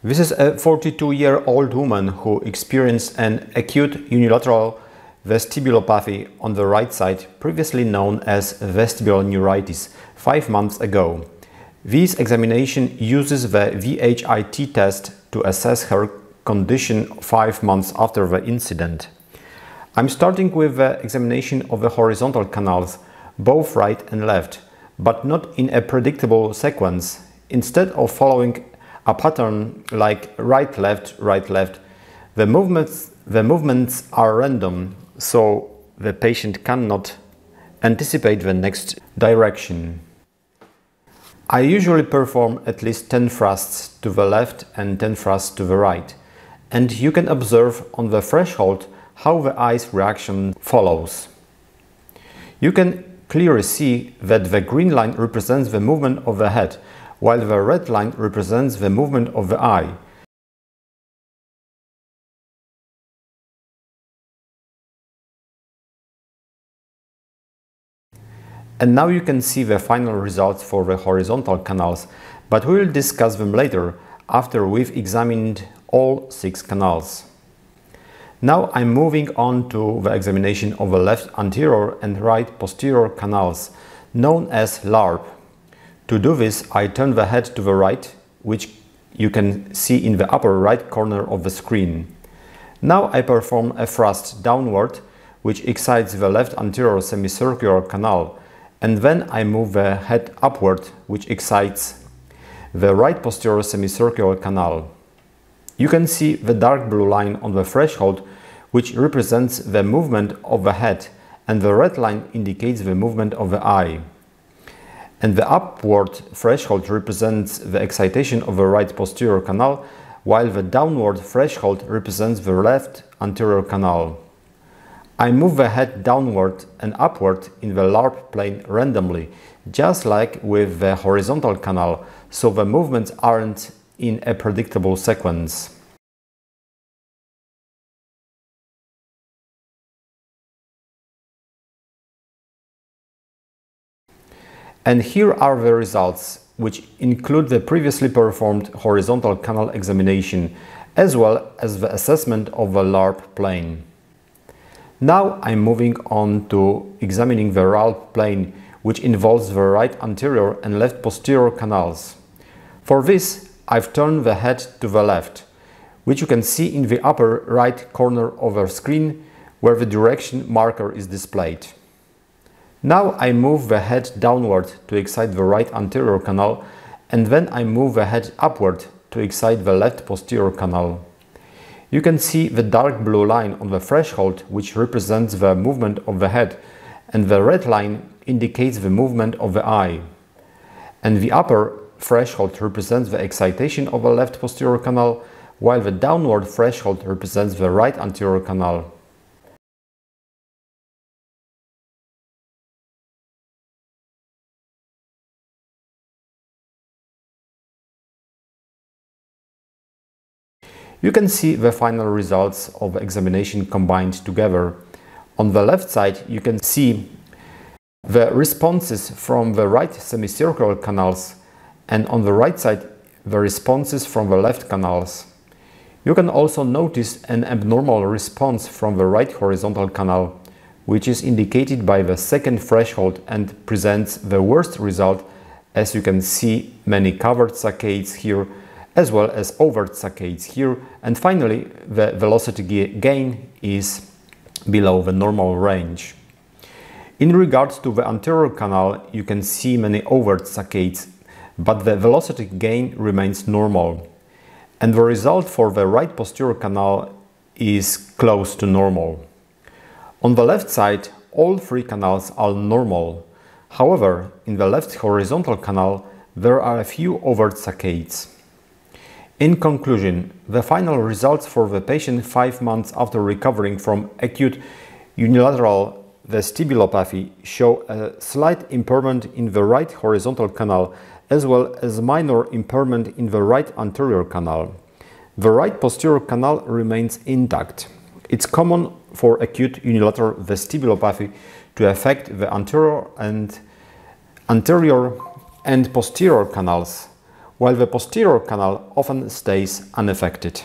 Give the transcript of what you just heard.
This is a 42-year-old woman who experienced an acute unilateral vestibulopathy on the right side, previously known as vestibular neuritis, five months ago. This examination uses the VHIT test to assess her condition five months after the incident. I'm starting with the examination of the horizontal canals, both right and left, but not in a predictable sequence. Instead of following a pattern like right left right left the movements the movements are random so the patient cannot anticipate the next direction I usually perform at least 10 thrusts to the left and 10 thrusts to the right and you can observe on the threshold how the eye's reaction follows. You can clearly see that the green line represents the movement of the head while the red line represents the movement of the eye. And now you can see the final results for the horizontal canals, but we will discuss them later after we've examined all six canals. Now I'm moving on to the examination of the left anterior and right posterior canals, known as LARP. To do this, I turn the head to the right, which you can see in the upper right corner of the screen. Now I perform a thrust downward, which excites the left anterior semicircular canal, and then I move the head upward, which excites the right posterior semicircular canal. You can see the dark blue line on the threshold, which represents the movement of the head, and the red line indicates the movement of the eye and the upward threshold represents the excitation of the right posterior canal, while the downward threshold represents the left anterior canal. I move the head downward and upward in the LARP plane randomly, just like with the horizontal canal, so the movements aren't in a predictable sequence. And here are the results, which include the previously performed horizontal canal examination, as well as the assessment of the LARP plane. Now I'm moving on to examining the RALP plane, which involves the right anterior and left posterior canals. For this, I've turned the head to the left, which you can see in the upper right corner of the screen where the direction marker is displayed. Now I move the head downward to excite the right anterior canal and then I move the head upward to excite the left posterior canal. You can see the dark blue line on the threshold which represents the movement of the head and the red line indicates the movement of the eye. And the upper threshold represents the excitation of the left posterior canal while the downward threshold represents the right anterior canal. You can see the final results of examination combined together. On the left side, you can see the responses from the right semicircular canals and on the right side, the responses from the left canals. You can also notice an abnormal response from the right horizontal canal, which is indicated by the second threshold and presents the worst result as you can see many covert saccades here as well as overt saccades here. And finally, the velocity gain is below the normal range. In regards to the anterior canal, you can see many overt saccades, but the velocity gain remains normal. And the result for the right posterior canal is close to normal. On the left side, all three canals are normal. However, in the left horizontal canal, there are a few overt saccades. In conclusion, the final results for the patient five months after recovering from acute unilateral vestibulopathy show a slight impairment in the right horizontal canal as well as minor impairment in the right anterior canal. The right posterior canal remains intact. It's common for acute unilateral vestibulopathy to affect the anterior and anterior and posterior canals while the posterior canal often stays unaffected.